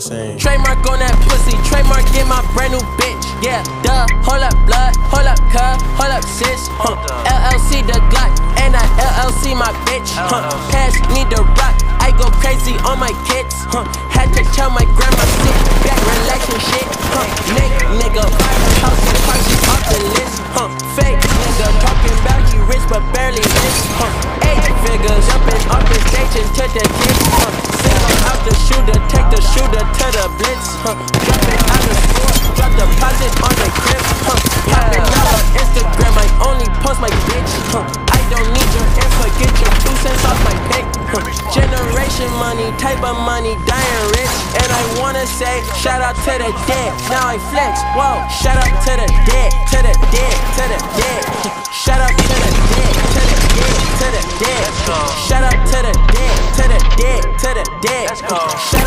saying? Trademark on that pussy, trademark in my brand new bitch. Yeah, duh. Hold up, blood. Hold up, cuz. Hold up, sis. Huh. LLC the Glock, and I LLC my bitch. Huh. Pass me the rock. I go crazy on my kids. Huh. Had to tell my grandma sit back, relax and shit. Huh. Nick, nigga, buy a house and party off the list. Huh. Fake nigga talking about you rich but barely rich. Huh. Eight figures jumping off the stage into the ditch. Huh. Single out the shooter, to the blitz. Huh. Jumping out the store, drop deposit on the crib. Huh. Popping out on Instagram, I only post my bitch. Huh. I don't need your info, get your two cents off my pick. Huh. Generation money, type of money, dying rich. And I wanna say, shout out to the dead. Now I flex, whoa. Shout out to the dead, to the dead, to the dead. Shout out to the dead, to the dead, to the dead. Shout out to the dead, to the dead, to the dead. Shout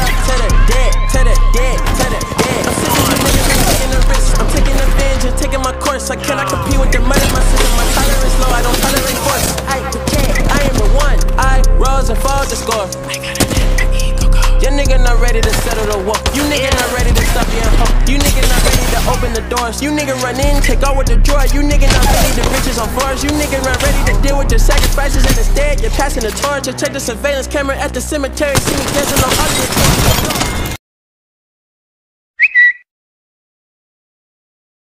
Your nigga not ready to settle the war. You nigga not ready to stop being hoe. You nigga not ready to open the doors. You nigga run in, take out with the drawer. You nigga not ready to riches on floors. You nigga not ready to deal with your sacrifices and instead you're passing the torch. Or check the surveillance camera at the cemetery. See me dancing on all of your